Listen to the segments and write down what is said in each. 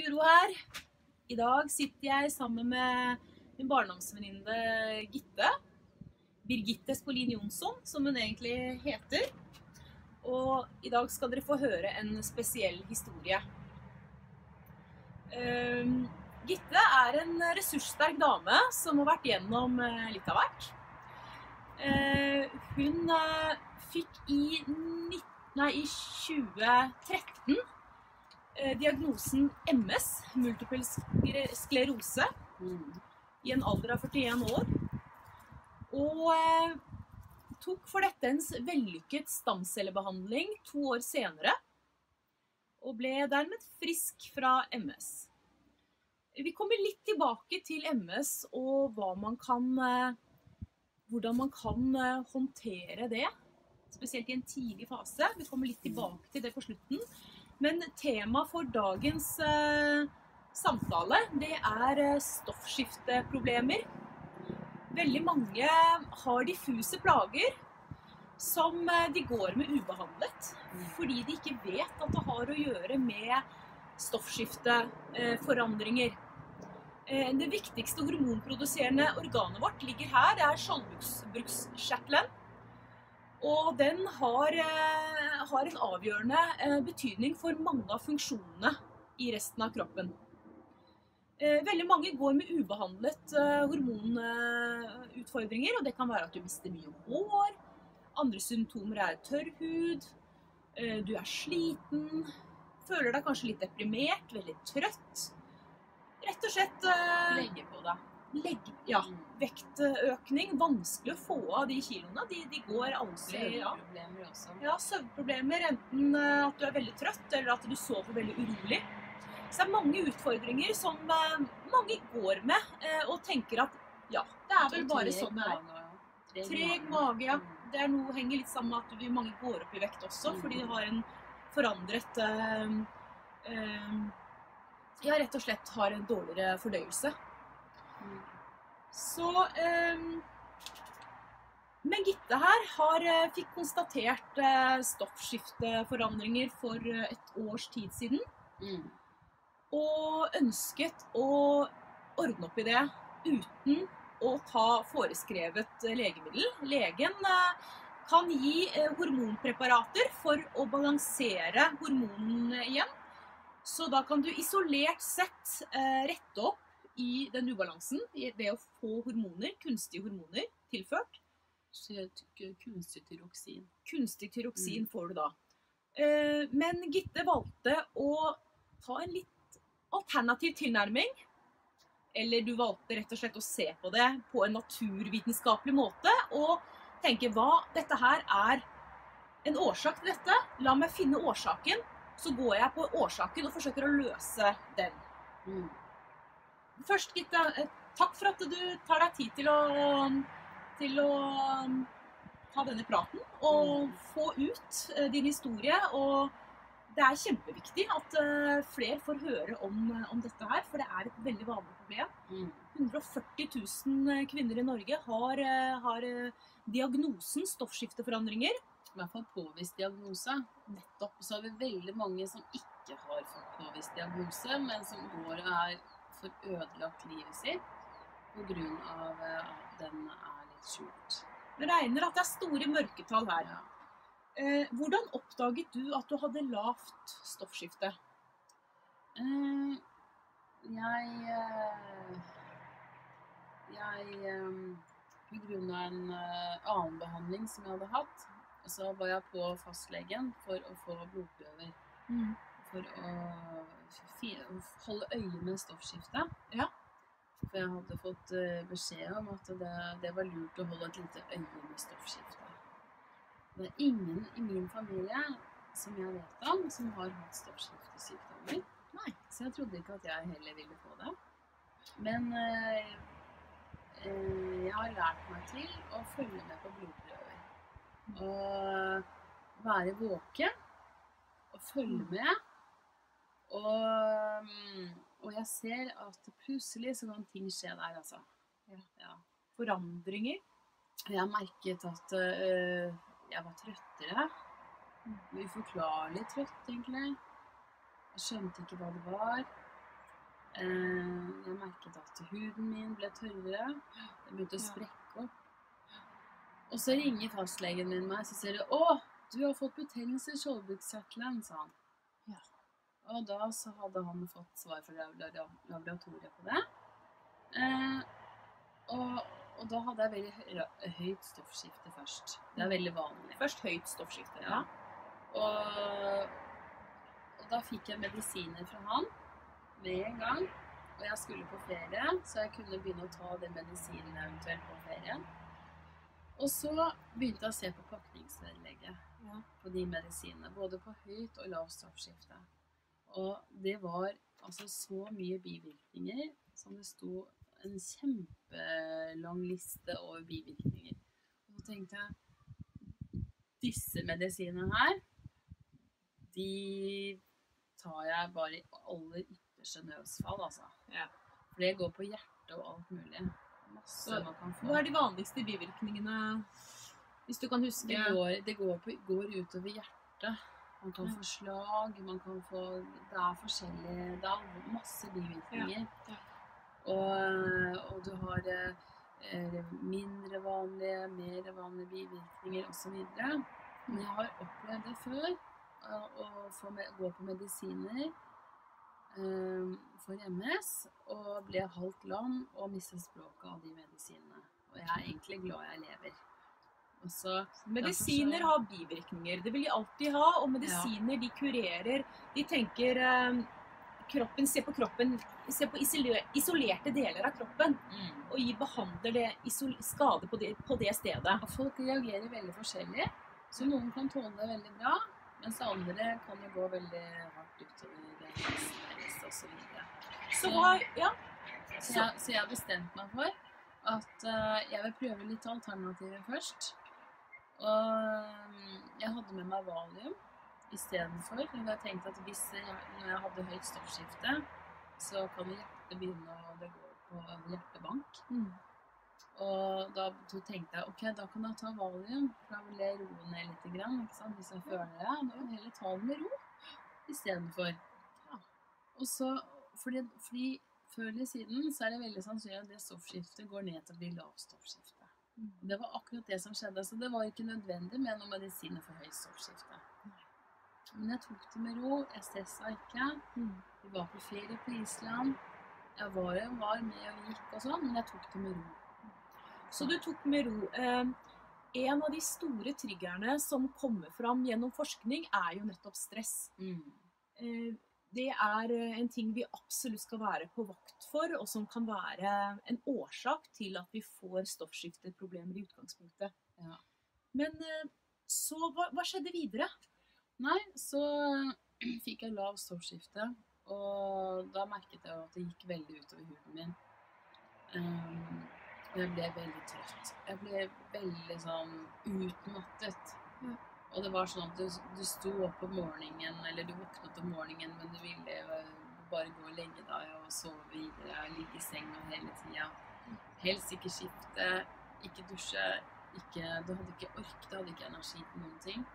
Guro her. I dag sitter jeg sammen med min barndomsvenninne Gitte. Birgitte Spolin Jonsson, som hun egentlig heter. Og i dag skal dere få høre en spesiell historie. Ehm, Gitte er en ressurssterk dame som har vært gjennom eh, litt av hvert. Eh, hun eh, fikk i, 19, nei, i 2013 eh, diagnosen MS, multiple sklerose, i en alder av 41 år. Og eh, tok for dette en vellykket stamcellebehandling to år senere. Og ble dermed frisk fra MS. Vi kommer litt tilbake til MS og man kan eh, hvordan man kan eh, håndtere det, spesielt i en tidlig fase. Vi kommer litt tilbake til det på slutten. Men tema for dagens eh, samtale, det er eh, stoffskifteproblemer. Veldig mange har diffuse plager som eh, de går med ubehandlet, fordi de ikke vet at det har å gjøre med stoffskifteforandringer. Eh, Det viktigste hormonproduserende organet vårt ligger her. Det er skjoldbruskkjertelen. Og den har, eh, har en avgjørende eh, betydning for mange av funksjonene i resten av kroppen. Eh, Veldig mange går med ubehandlet eh, hormonutfordringer, og det kan være at du mister mye hår. Andre symptomer er tørr hud, du er sliten, føler deg kanskje litt deprimert, veldig trøtt. Rett og slett Legge på deg. Legg, ja, vektøkning. Vanskelig å få av de kiloene. De, de går aldri ja. Søvnproblemer også. Ja, søvnproblemer. Enten eh, at du er veldig trøtt, eller at du sover veldig urolig. Så det er mange utfordringer som eh, mange går med eh, og tenker at ja, det er vel bare sånn det er. Treg mage, ja. Det er noe, henger litt sammen med at vi mange går opp i vekt også, Mm. fordi de har en forandret øh, øh, Ja, rett og slett har en dårligere fordøyelse. Så eh, Men Gitte her har, eh, fikk konstatert eh, stoffskifteforandringer for eh, et års tid siden. Mm. Og ønsket å ordne opp i det uten å ta foreskrevet legemiddel. Legen kan gi hormonpreparater for å balansere hormonene igjen. Så da kan du isolert sett rette opp i den ubalansen i- ved å få hormoner, kunstige hormoner tilført. Kunstig tyroksin. Kunstig tyroksin får du da. Eh, Men Gitte valgte å ta en litt alternativ tilnærming. Eller du valgte rett og slett å se på det på en naturvitenskapelig måte og tenke hva dette her er en årsak til dette. La meg finne årsaken. Så går jeg på årsaken og forsøker å løse den. Mm. Først, Gitte, eh, takk for at du tar deg tid til å, til å um, ta denne praten og Mm. få ut eh, din historie. Og det er kjempeviktig at eh, flere får høre om, om dette her, for det er et veldig vanlig problem. Mm. 140 000 kvinner i Norge har, har diagnosen stoffskifteforandringer. I hvert fall påvist diagnose. Nettopp. Så har vi veldig mange som ikke har fått påvist diagnose, men som går og er for ødelagt livet sitt pga. at den er litt skjult. Det regner at det er store mørketall her. Ja. Eh, hvordan oppdaget du at du hadde lavt stoffskifte? Eh, jeg eh, Jeg Pga. På grunn av en eh, annen behandling som jeg hadde hatt, så var jeg på fastlegen for å få blodprøver. For å holde øye med stoffskiftet. Ja. For jeg hadde fått eh, beskjed om at det, det var lurt å holde et lite øye med stoffskiftet. Det er ingen i min familie som jeg vet om, som har hatt stoffskiftesykdommer. Nei. Så jeg trodde ikke at jeg heller ville få det. Men øh, øh, jeg har lært meg til å følge med på blodprøver. Og være våken og følge med. Og, og jeg ser at plutselig så kan ting skje der, altså. Ja. Forandringer? Jeg merket at øh, jeg var trøttere. Uforklarlig trøtt, egentlig. Jeg skjønte ikke hva det var. Eh, jeg merket at huden min ble tørrere. Den begynte å sprekke opp. Og så ringer fastlegen min meg, så sier de 'Å, du har fått betennelse i skjoldbruskkjertelen', sa han. Ja. Og da så hadde han fått svar fra labora- laboratoriet på det. Eh, og, og da hadde jeg veldig høyt stoffskifte først. Det er veldig vanlig. Først høyt stoffskifte. Ja. Og, og da fikk jeg medisiner fra han med en gang. Og jeg skulle på ferie, så jeg kunne begynne å ta den medisinen eventuelt på ferien. Og så begynte jeg å se på pakningsvedlegget Ja. på de medisinene. Både på høyt og lavt stoffskifte. Og det var altså så mye bivirkninger som det sto en kjempelang liste over bivirkninger. Og så tenkte jeg disse medisinene her, de tar jeg bare i aller ytterste nødsfall, altså. Ja. For det går på hjertet og alt mulig. Masse Så man kan få. Hva er de vanligste bivirkningene, hvis du kan huske? Det går, det går, på, går utover hjertet. Man kan få slag, man kan få Det er forskjellig Det er masse bivirkninger. Ja. Og, og du har eh, mindre vanlige, mer vanlige bivirkninger osv. Men jeg har opplevd det før. eh, Å gå på medisiner eh, for MS og ble halvt lam og mistet språket av de medisinene. Og jeg er egentlig glad jeg lever. Og Medisiner har bivirkninger. Det vil de alltid ha. Og medisiner de kurerer De tenker eh, kroppen, Se på kroppen Se på isolerte deler av kroppen og gi behandler det skade på det, på det stedet. Og folk reagerer veldig forskjellig. Så noen kan tåle det veldig bra, mens andre kan jo gå veldig hardt utover helsen så videre. Så Ja. Så jeg, så jeg har bestemt meg for at uh, jeg vil prøve litt alternativer først. Og mm, jeg hadde med meg valium istedenfor. For jeg tenkte at hvis jeg, når jeg hadde høyt stoffskifte, så kan hjertet begynne å det går på hjertebank. Og da tenkte jeg ok, da kan jeg ta valium, for da vil jeg roe ned litt. Grann, ikke sant? Hvis jeg føler det. Da vil jeg heller ta det med ro istedenfor. Ja. Og så, fordi, fordi før eller siden så er det veldig sannsynlig at det stoffskiftet går ned til å bli lavstoffskifte. Mm. Og Det var akkurat det som skjedde. Så det var ikke nødvendig med noen medisiner for høyt stoffskifte. Men jeg tok det med ro. Jeg stressa ikke. Vi var på ferie på Island. Jeg var, var med og gikk og sånn, men jeg tok det med ro. Så du tok med ro. Eh, en av de store triggerne som kommer fram gjennom forskning, er jo nettopp stress. Eh, det er eh, en ting vi absolutt skal være på vakt for, og som kan være en årsak til at vi får stoffskifteproblemer i utgangspunktet. Ja. Men eh, så hva, hva skjedde videre? Nei, så fikk jeg lav stoffskifte, og da merket jeg at det gikk veldig utover huden min. Um, jeg ble veldig trøtt. Jeg ble veldig sånn utmattet. Ja. Og det var sånn at du, du sto opp om morgenen, eller du våknet om morgenen, men du ville bare gå og legge deg og sove videre, ligge i senga hele tida. Helst ikke skifte, ikke dusje, ikke, du hadde ikke ork, du hadde ikke energi til noen ting.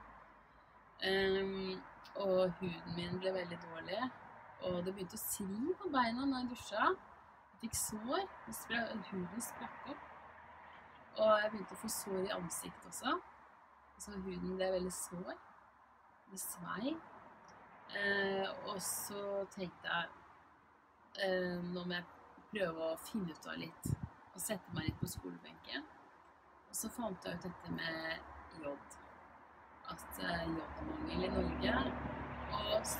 Um, og huden min ble veldig dårlig. Og det begynte å svi på beina når jeg dusja. Jeg fikk sår. Huden sprakk opp. Og jeg begynte å få sår i ansiktet også. Så huden ble veldig sår. Det svei. Eh, og så tenkte jeg eh, Nå må jeg prøve å finne ut av litt. Og sette meg litt på skolebenken. Og så fant jeg ut dette med jod at eh, jodmangel i Norge Og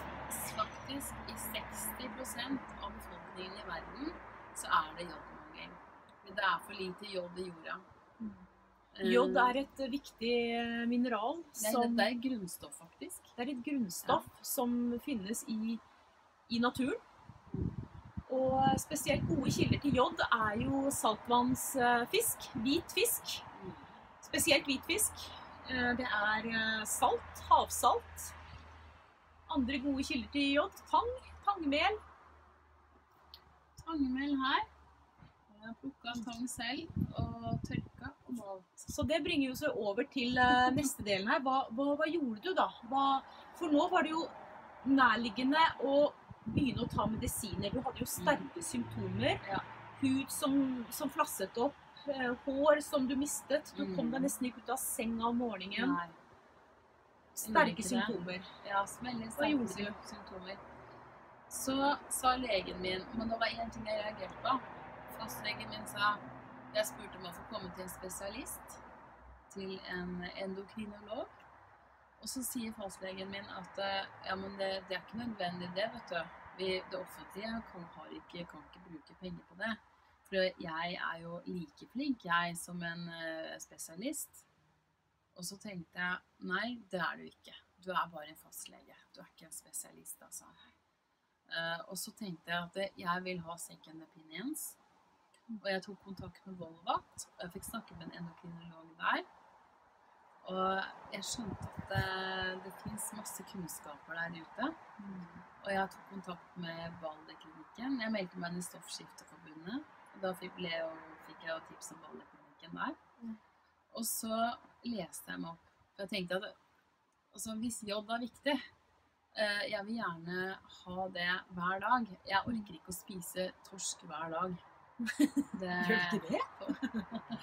faktisk i 60% av befolkningen i verden så er det jodmangel. Men det er for lite jod i jorda. Eh, Jod er et eh, viktig eh, mineral. er, Som, det er et grunnstoff, faktisk. det er et grunnstoff som finnes i, i naturen. Og spesielt gode kilder til jod er jo saltvannsfisk, hvit fisk. Spesielt hvit fisk. Det er salt, havsalt. Andre gode kilder til jod. Tang, tangmel. Tangmel her. Jeg har plukka tang selv og tørka. Så det bringer oss over til eh, neste delen her. Hva, hva, hva gjorde du da? Hva, for nå var det jo nærliggende å begynne å ta medisiner. Du hadde jo sterke symptomer. Ja. Hud som, som flasset opp, eh, hår som du mistet. Du kom Mm. deg nesten ikke ut av senga om morgenen. Sterke symptomer. Ja, veldig Hva gjorde sterke symptomer. Så sa legen min Men det var én ting jeg reagerte på. Fastlegen min sa Jeg spurte om å få komme til en spesialist. Til en endokrinolog. Og så sier fastlegen min at ja, men det, det er ikke nødvendig, det, vet du. Vi, det offentlige kan, ikke, kan ikke bruke penger på det. For jeg er jo like flink, jeg, som en eh, spesialist. Og så tenkte jeg nei, det er du ikke. Du er bare en fastlege. Du er ikke en spesialist, altså. Eh, og så tenkte jeg at jeg vil ha second opinions. Og jeg tok kontakt med Volvat, og jeg fikk snakke med en endokrinolog der. Og jeg skjønte at det, det fins masse kunnskaper der ute. Og jeg tok kontakt med Balderklinikken. Jeg meldte meg inn i Stoffskifteforbundet. Og da fikk, ble fikk jeg tips om Balderklinikken der. Mm. Og så leste jeg meg opp. For jeg tenkte at altså, hvis J er viktig eh, Jeg vil gjerne ha det hver dag. Jeg orker ikke å spise torsk hver dag. Det, Gjør du ikke det?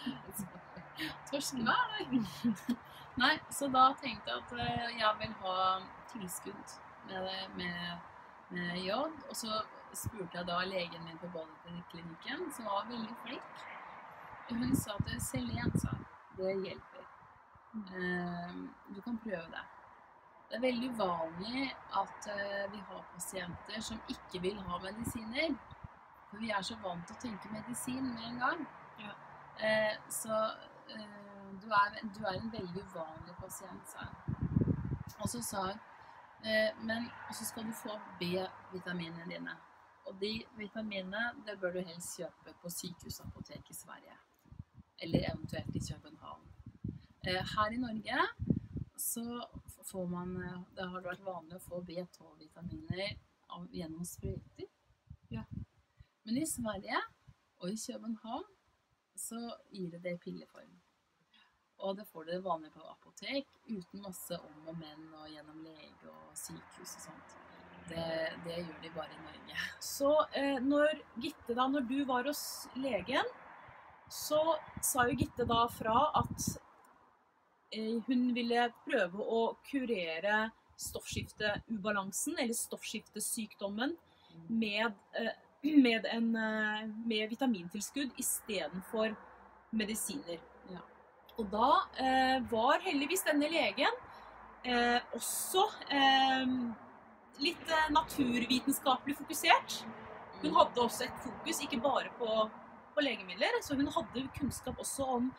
Torskevær, hver. Nei, så da tenkte jeg at eh, jeg vil ha tilskudd med, med, med jod. Og så spurte jeg da legen min på Balderklinikken, som var veldig flink. Hun sa at selen, sa det hjelper. Eh, du kan prøve det. Det er veldig uvanlig at eh, vi har pasienter som ikke vil ha medisiner. For vi er så vant til å tenke medisin med en gang. Ja. Eh, så eh, du, er, du er en veldig uvanlig pasient, sa hun. Og så sa hun eh, Men så skal du få B-vitaminene dine. Og de vitaminene det bør du helst kjøpe på sykehusapotek i Sverige. Eller eventuelt i København. Eh, her i Norge så får man eh, Det har vært vanlig å få B12-vitaminer gjennom sprøyter. Ja. Men i Sverige og i København så gir det det i pilleform. Og det får du vanlig på apotek uten masse om og men og gjennom lege og sykehus og sånt. Det, det gjør de bare i Norge. Så eh, når Gitte da, når du var hos legen, så sa jo Gitte da fra at eh, hun ville prøve å kurere stoffskifteubalansen, eller stoffskiftesykdommen, med, eh, med, en, eh, med vitamintilskudd istedenfor medisiner. Ja. Og da eh, var heldigvis denne legen eh, også eh, litt eh, naturvitenskapelig fokusert. Hun hadde også et fokus ikke bare på, på legemidler, så hun hadde kunnskap også om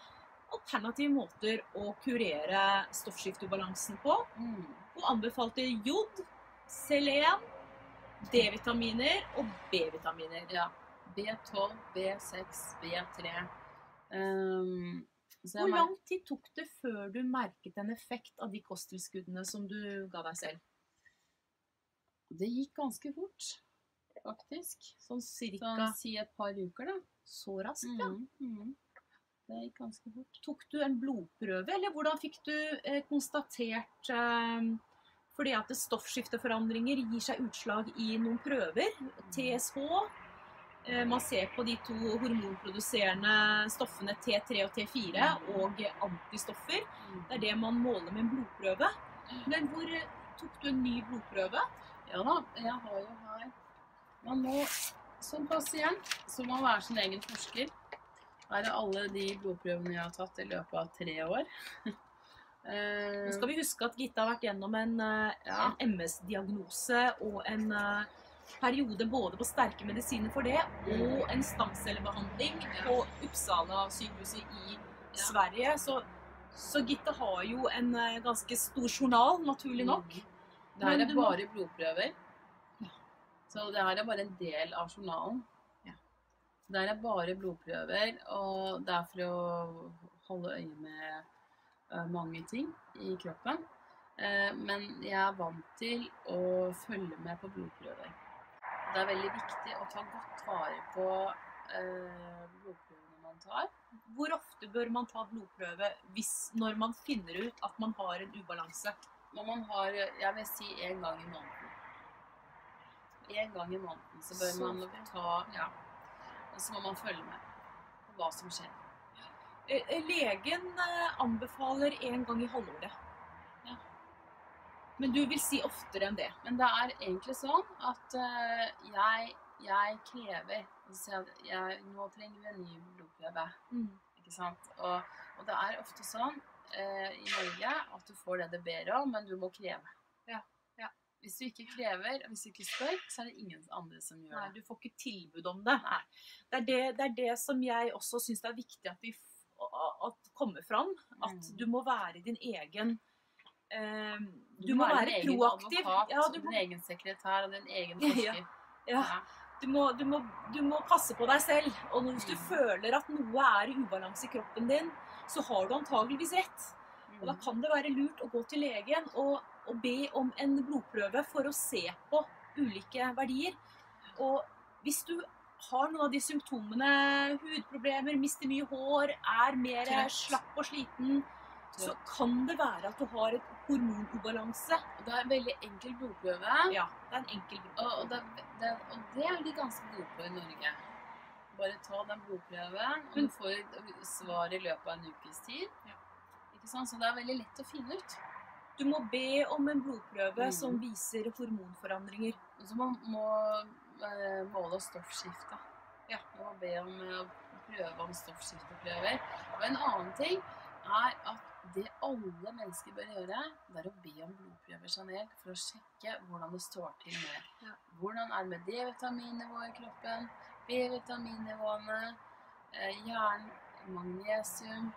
alternative måter å kurere stoffskifteubalansen på. Mm. Hun anbefalte jod, selen, D-vitaminer og B-vitaminer. Ja. B12, B6, B3. Um, så Hvor lang tid tok det før du merket en effekt av de kosttilskuddene som du ga deg selv? Det gikk ganske fort, faktisk. Sånn Sånn si et par uker, da. så raskt, ja. Mm, mm. Det gikk ganske fort. Tok du en blodprøve, eller hvordan fikk du eh, konstatert eh, Fordi at stoffskifteforandringer gir seg utslag i noen prøver. TSH. Eh, man ser på de to hormonproduserende stoffene T3 og T4 og antistoffer. Det er det man måler med en blodprøve. Men hvor eh, tok du en ny blodprøve? Ja da, jeg har jo her Man må som pasient så må man være sin egen forsker. Her er alle de blodprøvene jeg har tatt i løpet av tre år. Eh, Nå skal vi huske at Gitte har vært gjennom en, eh, Ja. en MS-diagnose og en eh, periode både på sterke medisiner for det og en stamcellebehandling på Uppsala sykehuset i. Sverige. Så, så Gitte har jo en ganske stor journal, naturlig nok. Det her er bare blodprøver. Ja. Så det her er bare en del av journalen. Ja. Det her er bare blodprøver, og det er for å holde øye med mange ting i kroppen. Eh, men jeg er vant til å følge med på blodprøver. Det er veldig viktig å ta godt vare på eh, blodprøvene man tar. Hvor ofte bør man ta blodprøve hvis, når man finner ut at man har en ubalanse? Når man har, jeg vil si en gang i måneden. En gang i måneden så bør Så man ta Ja. Og så må man følge med på hva som skjer. Eh, eh, Legen eh, anbefaler en gang i halvåret. Ja. Men du vil si oftere enn det. Men det er egentlig sånn at jeg, jeg krever jeg, jeg, Nå trenger vi en ny blodprøve. Ikke sant? Og, og det er ofte sånn eh, i Norge at du får det du ber om, men du må kreve. Ja, ja. Hvis du ikke krever, og hvis du ikke spør, så er det ingen andre som gjør Nei, det. du får ikke tilbud om det. Det, er det, det er det som jeg også syns det er viktig at vi at komme fram. At Mm. du må være din egen eh, Du, Du må være, være proaktiv. Advokat, Ja, du må, din egen sekretær og din egen Ja, forsker. ja, du, må, du, må, du må passe på deg selv. Og hvis du Mm. føler at noe er i ubalanse i kroppen din, så har du antageligvis rett. Og da Mm. kan det være lurt å gå til legen og, og be om en blodprøve for å se på ulike verdier. Og hvis du har noen av de symptomene, hudproblemer, mister mye hår, er mer Trett. slapp og sliten, så kan det være at du har et hormonubalanse. Det er en veldig enkel blodprøve. Ja, det er en enkel blodprøve. og, det, det, og det er de ganske gode på i Norge. Bare ta den blodprøven, og du får et svar i løpet av en ukes tid. Ja. Ikke sant? Så det er veldig lett å finne ut. Du må be om en blodprøve Mm. som viser hormonforandringer. Og så må må eh, måle stoffskifte. Ja. Og be om eh, prøve om stoffskifteprøver. Og en annen ting er at det alle mennesker bør gjøre, det er å be om blodprøver generelt for å sjekke hvordan det står til med Ja. hvordan er det med D-vitaminnivået i kroppen, B-vitaminnivåene, eh, jern, magnesium,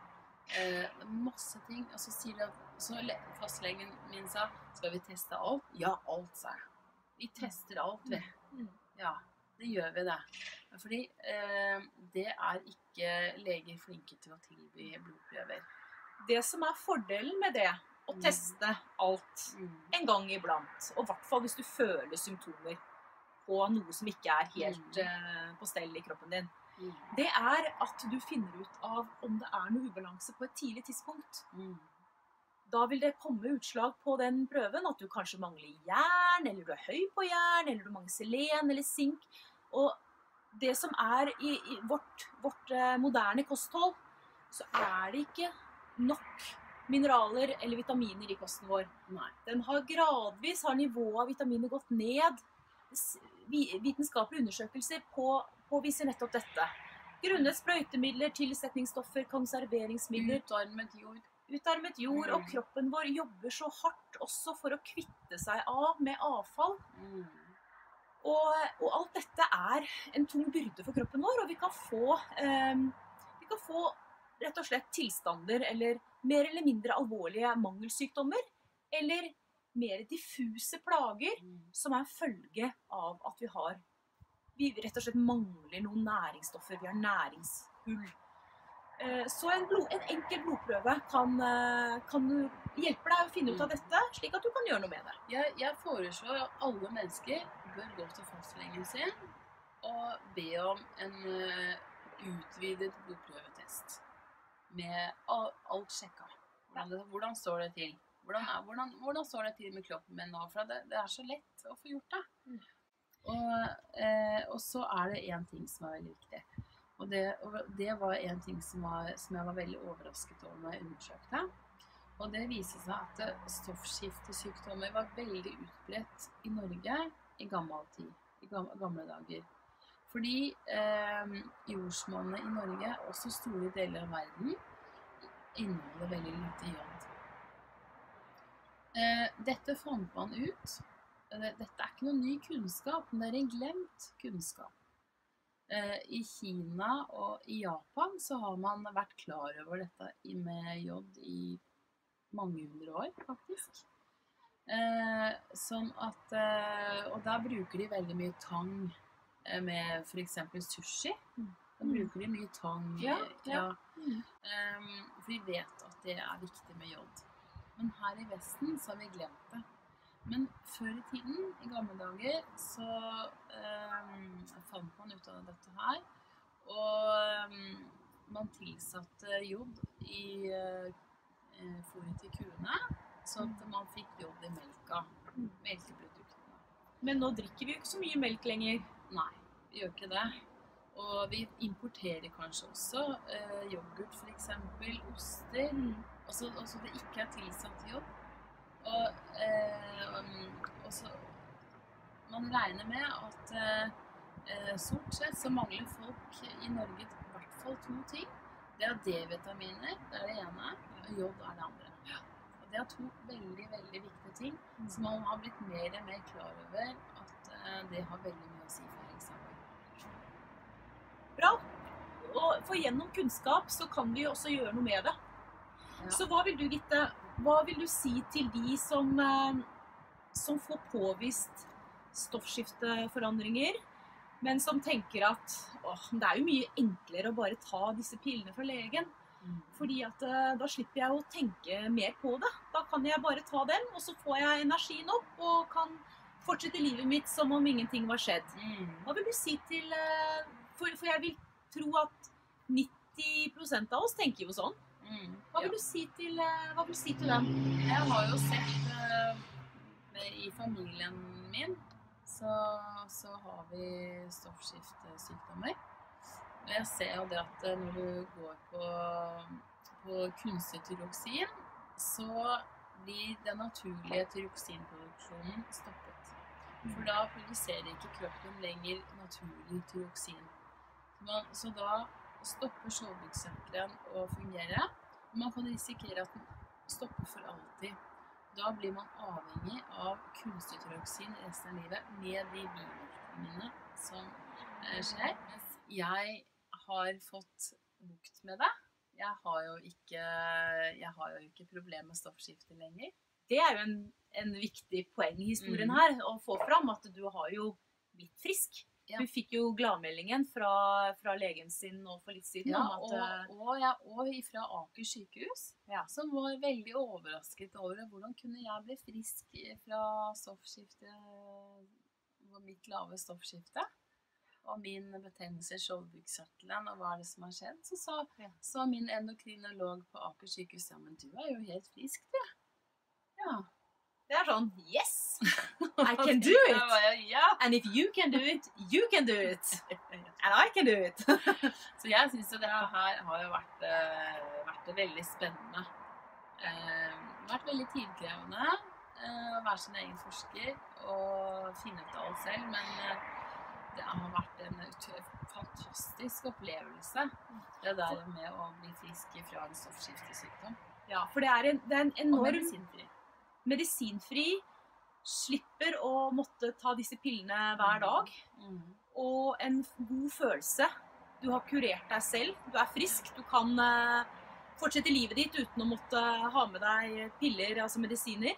eh, masse ting. Og så sier de at så fastlegen min sa skal vi teste alt? Ja, alt, sa jeg. Vi tester alt, vi. Mm. Ja, det gjør vi det. Fordi eh, det er ikke leger flinke til å tilby blodprøver. Det som er fordelen med det, å Mm. teste alt en gang iblant, og i hvert fall hvis du føler symptomer på noe som ikke er helt Mm. eh, på stell i kroppen din, Mm. det er at du finner ut av om det er noe ubalanse på et tidlig tidspunkt. Da vil det komme utslag på den prøven at du kanskje mangler jern, eller du er høy på jern, eller du mangler selen eller sink. Og det som er i, i vårt, vårt eh, moderne kosthold, så er det ikke nok mineraler eller vitaminer i kosten vår. Nei. Den har gradvis har nivået av vitaminer gått ned. Vitenskapelige undersøkelser på, påviser nettopp dette. Grunnet sprøytemidler, tilsetningsstoffer, konserveringsmidler, Utarmet jord. Utarmet jord, og Mm. kroppen vår jobber så hardt også for å kvitte seg av med avfall. Mm. Og, og alt dette er en tung byrde for kroppen vår, og vi kan få eh, Vi kan få rett og slett tilstander eller mer eller mindre alvorlige mangelsykdommer. Eller mer diffuse plager Mm. som er en følge av at vi har Vi rett og slett mangler noen næringsstoffer. Vi har næringshull. Eh, Så en, blod, en enkel blodprøve kan, eh, kan hjelpe deg å finne ut av dette, slik at du kan gjøre noe med det. Jeg, jeg foreslår at alle mennesker bør gå til fastlegen sin og be om en eh, utvidet blodprøvetest. Med alt sjekka. Hvordan, hvordan står det til? Hvordan, er, hvordan, hvordan står det til med kroppen min nå? For det, det er så lett å få gjort det. Mm. Og, eh, og så er det én ting som er veldig viktig. Og det, og det var en ting som, var, som jeg var veldig overrasket over når jeg undersøkte. Og det viser seg at stoffskiftesykdommer var veldig utbredt i Norge i gammel tid. I gamle, dager. Fordi eh, jordsmonnet i Norge, også store deler av verden, inneholder veldig lite jod. Eh, dette fant man ut. Eh, Dette er ikke noe ny kunnskap, men det er en glemt kunnskap. Eh, I Kina og i Japan så har man vært klar over dette med jod i mange hundre år, faktisk. Eh, sånn at eh, Og der bruker de veldig mye tang med f.eks. sushi. Da Mm. bruker de mye tang. Ja, ja. ja. Mm. For vi vet at det er viktig med jod. Men her i Vesten så har vi glemt det. Men før i tiden, i gamle dager, så eh, fant man ut av dette her. Og eh, man tilsatte jod i eh, fôret til kuene, så at man fikk jod i melka. Mm. Melkeproduktene. Men nå drikker vi jo ikke så mye melk lenger. Nei, vi gjør ikke det. Og vi importerer kanskje også eh, yoghurt f.eks. Oster. Altså, altså det ikke er tilsatt jod. Og, eh, um, og så Man regner med at eh, eh, stort sett så mangler folk i Norge i hvert fall to ting. Det er D-vitaminer, det er det ene, og jod er det andre. Og det er to veldig, veldig viktige ting som man har blitt mer og mer klar over at eh, det har veldig mye å si for helsa. Bra. Og for gjennom kunnskap så kan vi jo også gjøre noe med det. Ja. Så hva vil du, Gitte, hva vil du si til de som, eh, som får påvist stoffskifteforandringer, men som tenker at åh, det er jo mye enklere å bare ta disse pillene fra legen. Mm. Fordi at eh, da slipper jeg å tenke mer på det. Da kan jeg bare ta dem, og så får jeg energien opp og kan fortsette livet mitt som om ingenting var skjedd. Mm. Hva vil du si til eh, For, for jeg vil tro at 90% av oss tenker jo sånn. Mm. Hva vil du si til, eh, hva vil du si til dem? Jeg har jo sett uh, i familien min så, så har vi stoffskiftesykdommer. Og jeg ser jo det at eh, når du går på, på kunstig tyroksin, så blir den naturlige tyroksinproduksjonen stoppet. For da produserer ikke kroppen lenger naturlig tyroksin. Så da stopper skjoldbruskkjertelen å fungere. Man kan risikere at den stopper for alltid. Da blir man avhengig av kunstig tyroksin resten av livet med de bivirkningene som eh, skjer. Jeg har fått bukt med det. Jeg har jo ikke, jeg har jo ikke problemer med stoffskifte lenger. Det er jo en, en viktig poeng i historien Mm. her, å få fram at du har jo blitt frisk. Ja. Du fikk jo gladmeldingen fra, fra legen sin nå for litt siden Ja, om og, at eh, og, ja, og fra Aker sykehus, Ja. som var veldig overrasket over hvordan kunne jeg bli frisk fra stoffskifte, og mitt lave stoffskifte, og min betennelse i skjoldbruskkjertelen, og hva er det som har skjedd? Så sa, Ja. min endokrinolog på Aker sykehus, ja, men du er jo helt frisk, du. Ja. det er sånn Yes! I can do it! And if you can do it, you can do it! And I can do it! Så jeg syns jo det her har jo vært, eh, vært veldig spennende. Eh, vært veldig tidkrevende eh, å være sin egen forsker og finne ut av alt selv. Men eh, det har vært en fantastisk opplevelse. Det der med å bli frisk fra en stoffskiftesykdom. Ja, for det er en, det er en enorm medisinfri. medisinfri. Slipper å måtte ta disse pillene hver dag. Mm. Og en god følelse. Du har kurert deg selv. Du er frisk. Du kan eh, fortsette livet ditt uten å måtte ha med deg piller, altså medisiner.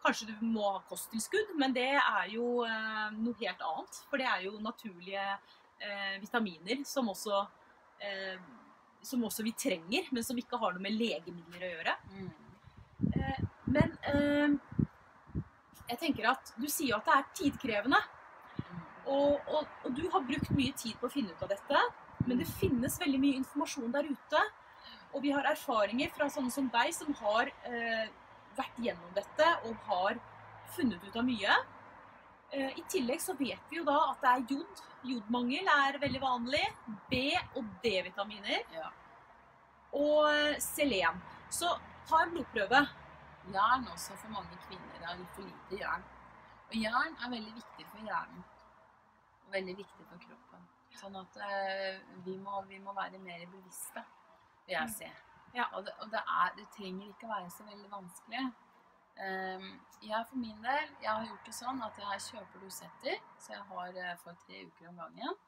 Kanskje du må ha kosttilskudd, men det er jo eh, noe helt annet. For det er jo naturlige eh, vitaminer som også, eh, som også vi trenger, men som ikke har noe med legemidler å gjøre. Mm. Eh, men jeg tenker at du sier jo at det er tidkrevende. Og, og, og du har brukt mye tid på å finne ut av dette. Men det finnes veldig mye informasjon der ute. Og vi har erfaringer fra sånne som deg, som har eh, vært gjennom dette og har funnet ut av mye. Eh, I tillegg så vet vi jo da at det er jod. Jodmangel er veldig vanlig. B- og D-vitaminer. Ja. Og eh, selen. Så ta en blodprøve. Jern også for mange kvinner er litt for lite jern. Og jern er veldig viktig for hjernen. Og veldig viktig for kroppen. Sånn at eh, vi, må, vi må være mer bevisste, vil jeg si. Ja. Og, det, og det, er, det trenger ikke være så veldig vanskelig. Um, jeg for min del, jeg har gjort det sånn at jeg kjøper dosetter, så jeg har eh, for tre uker om gangen.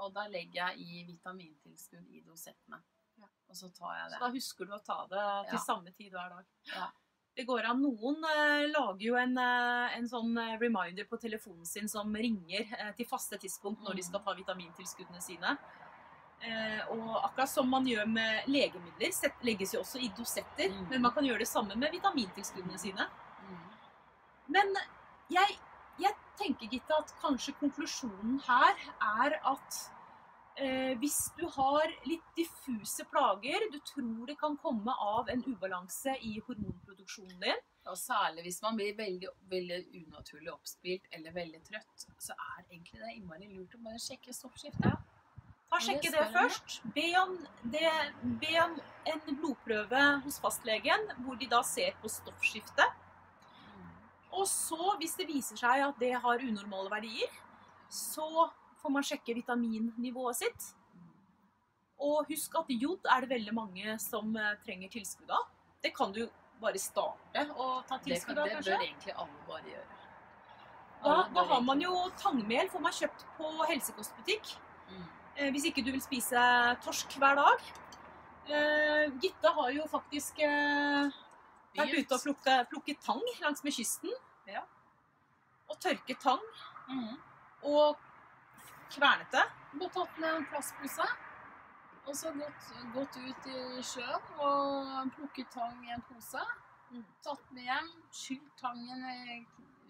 Og da legger jeg i vitamintilskudd i dosettene. Ja. Og så tar jeg det. Så da husker du å ta det til Ja. samme tid hver dag. Ja. Det går an. Noen eh, lager jo en, eh, en sånn eh, reminder på telefonen sin som ringer til faste tidspunkt når de Mm. skal ta vitamintilskuddene sine. Eh, og akkurat som man gjør med legemidler, legges jo også i dosetter. Mm. Men man kan gjøre det samme med vitamintilskuddene sine. Mm. Men jeg, jeg tenker, Gitte, at kanskje konklusjonen her er at hvis du har litt diffuse plager, du tror det kan komme av en ubalanse i hormonproduksjonen din, Og særlig hvis man blir veldig, veldig unaturlig oppspilt eller veldig trøtt, så er egentlig det innmari lurt å bare sjekke stoppskiftet. Ta Og Sjekke det det først. Be om, det, be om en blodprøve hos fastlegen, hvor de da ser på stoffskiftet. Og så, hvis det viser seg at det har unormale verdier, så får man sjekke vitaminnivået sitt. Og husk at jod er det veldig mange som eh, trenger tilskudd av. Det kan du bare starte å ta tilskudd av, det bør egentlig alle bare gjøre. Da, da har man jo tangmel, får man kjøpt på helsekostbutikk. Mm. Eh, hvis ikke du vil spise torsk hver dag. Eh, Gitte har jo faktisk vært ute og plukket, plukket tang langs med kysten. Ja. Og tørket tang Mm. og kvernet det. Bare tatt ned en plastpose, og så gått, gått ut i sjøen og plukket tang i en pose. Mm. Tatt med hjem, skylt tangen i,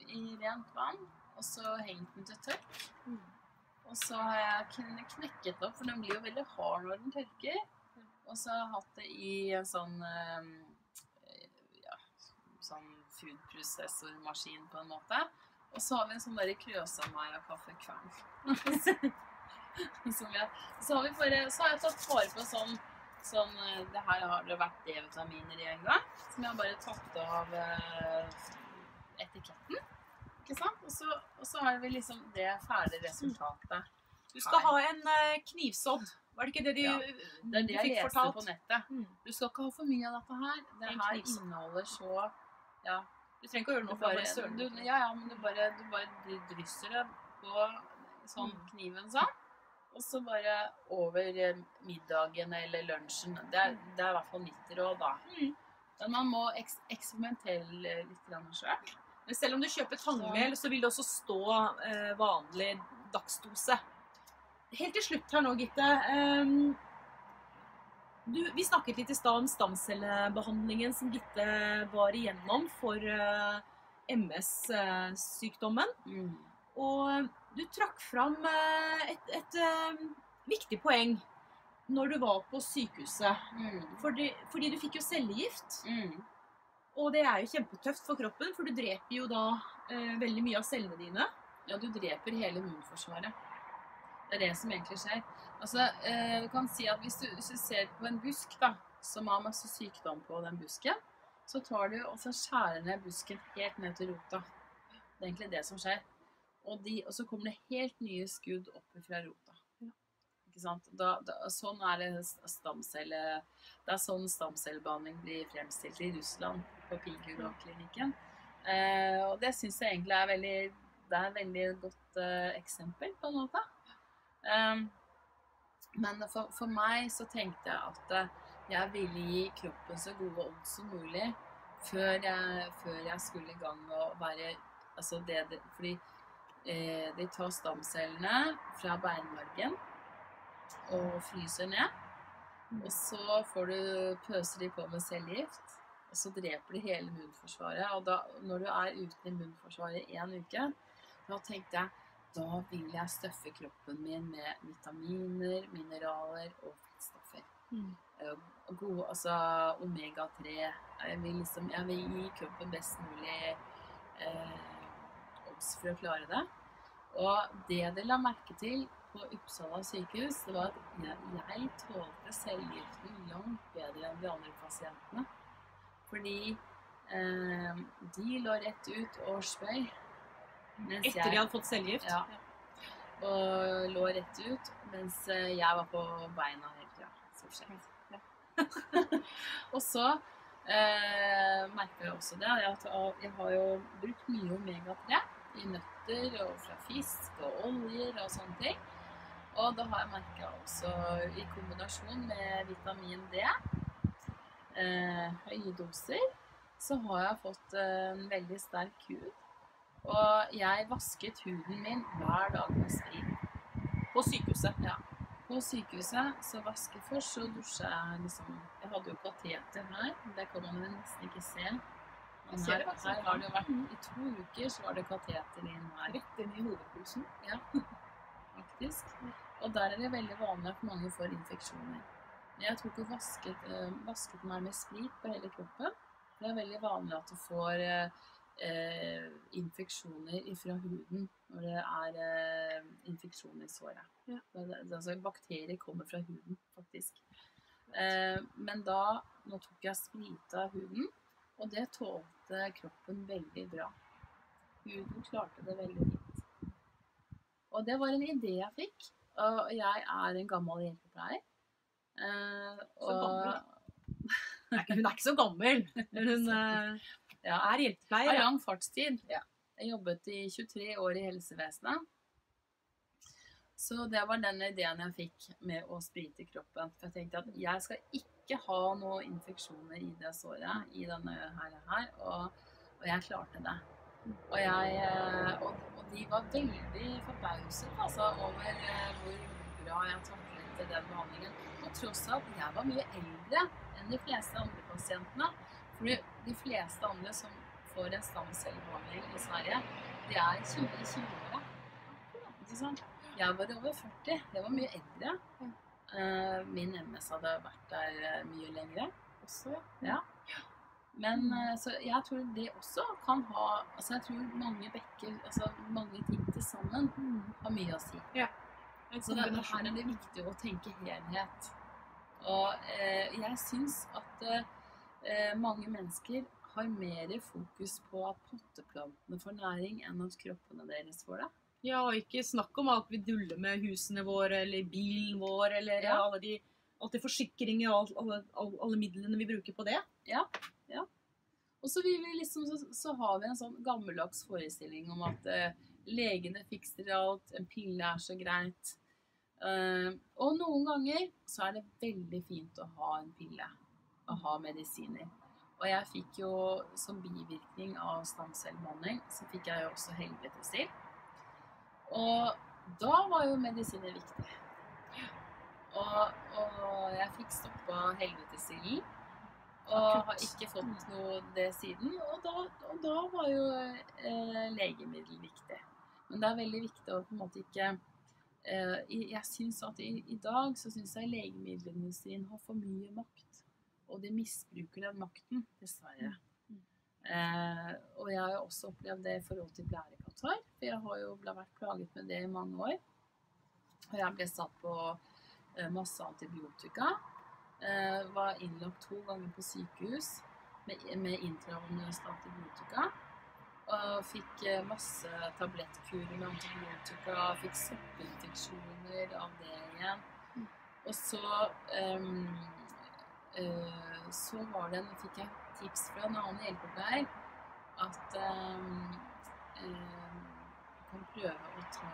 i rent vann, og så hengt den til tørk. Og så har jeg knekket den opp, for den blir jo veldig hard når den tørker. Og så har jeg hatt det i en sånn eh, ja, sånn foodprosessormaskin på en måte. Og så har vi en sånn derre Krøsamaya-kaffekvern. Som jeg, så, har vi bare, så har jeg tatt vare på sånn, sånn eh, Det her har det vært D-vitaminer i en gang. Som jeg har bare tatt av eh, etiketten. Ikke sant? Og så, og så har vi liksom det ferdige resultatet. Du skal ha en eh, knivsodd. Var det ikke det de, Ja, Det er det jeg leste fortalt? på nettet. Mm. Du skal ikke ha for mye av dette her. Det her inneholder så Ja, Du trenger ikke å gjøre noe for det. ja, ja, men du bare, du bare drysser det på sånn Mm. kniven sånn. Og så bare over eh, middagen eller lunsjen. Det er, det er i hvert fall mitt råd, da. Mm. Men man må eks eksperimentere litt sjøl. Men selv om du kjøper tangmel, så vil det også stå eh, vanlig dagsdose. Helt til slutt her nå, Gitte. ehm, du, vi snakket litt i stad om stamcellebehandlingen som Gitte var igjennom for uh, MS-sykdommen. Mm. Og du trakk fram eh, et, et eh, viktig poeng når du var på sykehuset. Mm. Fordi, fordi du fikk jo cellegift. Mm. Og det er jo kjempetøft for kroppen, for du dreper jo da eh, veldig mye av cellene dine. Ja, du dreper hele immunforsvaret. Det er det som egentlig skjer. Altså, eh, du kan si at hvis du, hvis du ser på en busk da, som har masse sykdom på den busken, så tar du og så skjærer ned busken helt ned til rota. Det er egentlig det som skjer. Og, de, og så kommer det helt nye skudd opp fra rota. Ikke sant? Da, da, sånn er det stamcelle... Det er sånn stamcellebehandling blir fremstilt i Russland, på Pigurov-klinikken. Eh, og det syns jeg egentlig er veldig Det er et veldig godt eh, eksempel, på en måte. Um, men for, for meg så tenkte jeg at eh, jeg ville gi kroppen så gode odds som mulig før jeg, før jeg skulle i gang med å være Altså det, det Fordi eh, de tar stamcellene fra beinmargen og fryser ned. Og så får du pøser de på med cellegift, og så dreper de hele immunforsvaret. Og da, når du er uten immunforsvaret i en uke, da tenkte jeg da vil jeg støffe kroppen min med vitaminer, mineraler og fettstoffer. Mm. God, altså omega-3. Jeg liksom, jeg vil gi kroppen best mulig eh, obs for å klare det. Og det de la merke til på Uppsala sykehus, det var at jeg, jeg tålte cellegiften langt bedre enn de andre pasientene. Fordi eh, de lå rett ut og spøy. Mens Etter de hadde fått cellegift. Ja. og lå rett ut, mens eh, jeg var på beina hele tida. Stort sett. og så eh, merker jeg også det. at Jeg, jeg har jo brukt mye omega-3 i nøtter og fra fisk og oljer og sånne ting. Og da har jeg merka også i kombinasjon med vitamin D, eh, høye doser, så har jeg fått eh, en veldig sterk hud. Og jeg vasket huden min hver dag med sprit. På sykehuset. Ja. På sykehuset så vasket først, så dusja jeg liksom Jeg hadde jo kateter her, det kan man jo nesten ikke se. Men her, her har det jo vært I to uker så var det kateter inn her, Rett inn i hovedpulsen. faktisk. Og der er det veldig vanlig at mange får infeksjoner. Jeg tok og vasket, eh, vasket meg med sprit på hele kroppen. Det er veldig vanlig at du får eh, infeksjoner fra huden når det er eh, infeksjon i såret. Ja. Altså, bakterier kommer fra huden, faktisk. Eh, men da Nå tok jeg sprita huden, og det tålte kroppen veldig bra. Huden klarte det veldig fint. Og det var en idé jeg fikk. Og jeg er en gammel hjelpepleier. Eh, Så gammel. og Hun er ikke, så gammel. Hun eh, ja, er hjelpepleier. Har lang fartstid. Ja. Jeg jobbet i 23 år i helsevesenet. Så det var den ideen jeg fikk med å sprite kroppen. For jeg tenkte at jeg skal ikke ha noen infeksjoner i det såret, i denne her, her og, og jeg klarte det. Og, jeg, eh, og, og de var veldig forbauset altså, over eh, hvor bra jeg taklet den behandlingen. På tross av at jeg var mye eldre enn de fleste andre pasientene. For de fleste andre som får en stamcellebehandling i Sverige, de er 20-20-åra. Jeg var over 40. Jeg var mye eldre. Eh, min MS hadde vært der eh, mye lengre også. Ja. Men eh, så jeg tror det også kan ha Altså jeg tror mange bekker, altså mange ting til sammen har mye å si. Ja. Så det, her er det viktig å tenke helhet. Og eh, jeg syns at eh, mange mennesker har mer fokus på at potteplantene får næring, enn at kroppene deres får det. Ja, og ikke snakk om alt vi duller med husene våre, eller bilen vår, eller Ja. alle de Alt det forsikringer og alt, alle, alle, alle midlene vi bruker på det. Ja, Og så, vi liksom, så, så har vi en sånn gammeldags forestilling om at eh, legene fikser alt, en pille er så greit. Uh, og noen ganger så er det veldig fint å ha en pille, å ha medisiner. Og jeg fikk jo som bivirkning av stamcellebehandling, så fikk jeg jo også helvetesild. Og da var jo medisiner viktig. Og, og jeg fikk stoppa helvetesilden. Og har ikke fått noe det siden. Og da, og da var jo eh, legemiddel viktig. Men det er veldig viktig å på en måte ikke eh, Jeg syns at i, i dag så syns jeg legemiddelindustrien har for mye makt. Og de misbruker den makten, dessverre. Eh, og jeg har jo også opplevd det i forhold til blærekatarr. For jeg har jo vært plaget med det i mange år. Og jeg ble satt på eh, masse antibiotika. Eh, var innlagt to ganger på sykehus med, med intravenøst antibiotika. Og fikk eh, masse tablettkurer med antibiotika. Fikk soppinfeksjoner av det igjen. Og så eh, Så var det, fikk jeg tips fra en annen hjelpepleier at ehm, ehm, kan prøve å ta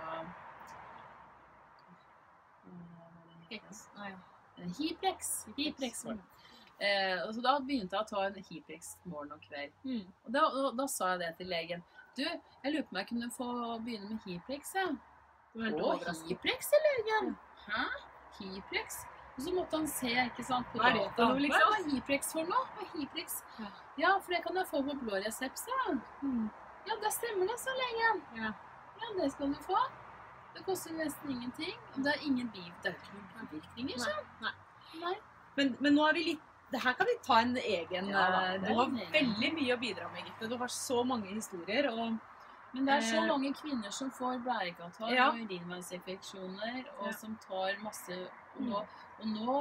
eh. Eh, Hiprex. Hiprex. Eh, og så da begynte jeg å ta en Hiprex morgen og kveld. Mm. Og da, da, da sa jeg det til legen. Du, jeg lurer på om jeg kunne få begynne med Hiprex, jeg. Ja. Å. Hiprex, legen. Hæ? Hiprex? Og så måtte han se, ikke sant, på Hva er det for noe, liksom? Hva er Hiprex for noe? Hva er Hiprex? Ja. Ja, for det kan jeg få på blå resept, sa han. Mm. Ja, det stemmer det, så lenge. Ja. Ja, det skal du få. Det koster nesten ingenting. Og det er ingen biv, det er ikke noen bivirkninger, sånn. Nei. Nei. Men, men nå er vi litt det her kan vi ta en egen Ja, eh, Du har veldig mye å bidra med, Gitte. Du har så mange historier. Og Men det er så Eh, mange kvinner som får blærekantar Ja. og urinveisinfeksjoner, og Ja. som tar masse og Mm. Og nå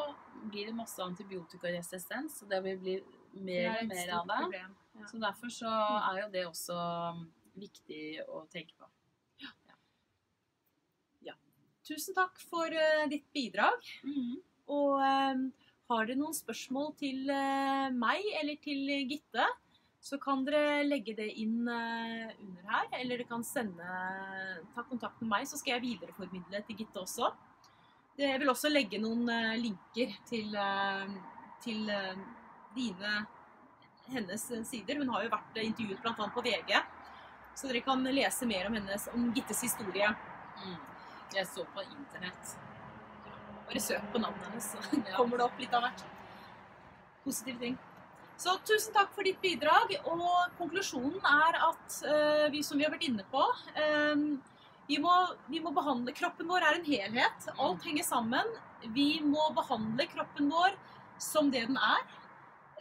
blir det masse antibiotikaresistens, og det vil bli mer og mer av det. Ja. Så derfor så er jo det også um, viktig å tenke på. Tusen takk for uh, ditt bidrag. Og eh, har dere noen spørsmål til uh, meg eller til Gitte, så kan dere legge det inn uh, under her. Eller dere kan sende, ta kontakt med meg, så skal jeg videreformidle til Gitte også. Jeg vil også legge noen eh, linker til, eh, til eh, dine hennes sider. Hun har jo vært intervjuet bl.a. på VG. Så dere kan lese mer om hennes, om Gittes historie. Mm. Jeg så på internett. Bare søk på navnet hennes, så kommer det opp litt av hvert. Positive ting. Så tusen takk for ditt bidrag. Og konklusjonen er at vi som vi har vært inne på vi, må, vi må behandle Kroppen vår er en helhet. Alt henger sammen. Vi må behandle kroppen vår som det den er.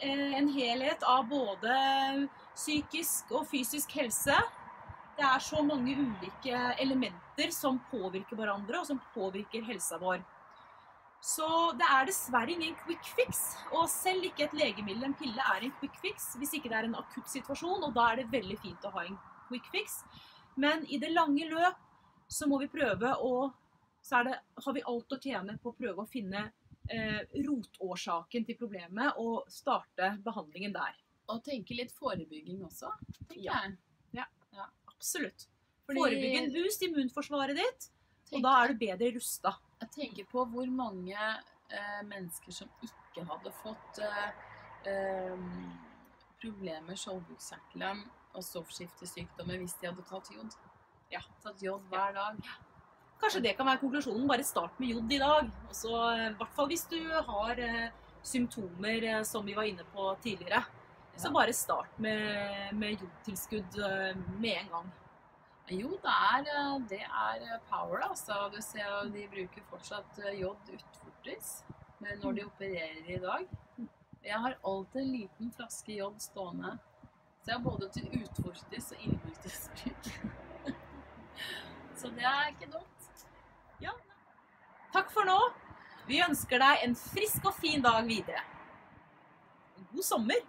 eh, en helhet av både psykisk og fysisk helse. Det er så mange ulike elementer som påvirker hverandre, og som påvirker helsa vår. Så det er dessverre ingen quick fix. Og selv ikke et legemiddel, en pille, er en quick fix hvis ikke det er en akutt situasjon, og da er det veldig fint å ha en quick fix. Men i det lange løp så må vi prøve å Så det, har vi alt å tjene på å prøve å finne eh, rotårsaken til problemet og starte behandlingen der. Og tenke litt forebygging også, tenker Ja. jeg. Absolutt. Fordi- Forebygge en boost immunforsvaret ditt, og da er du bedre rusta. Jeg tenker på hvor mange eh, mennesker som ikke hadde fått eh, eh, problemer, skjoldbruskkjertelen og stoffskiftesykdommer hvis de hadde tatt jod. Ja. Tatt jod hver dag. Kanskje det kan være konklusjonen. Bare start med jod i dag. Også, eh, I hvert fall hvis du har eh, symptomer eh, som vi var inne på tidligere. Så bare start med, med jodtilskudd med en gang. Jo, det er, det er power, altså. Du ser de bruker fortsatt jod utfortis når de opererer i dag. Jeg har alltid en liten flaske jod stående. Så jeg har både til utfortis og innvortis bruk. Så det er ikke dumt. Takk for nå. Vi ønsker deg en frisk og fin dag videre. God sommer!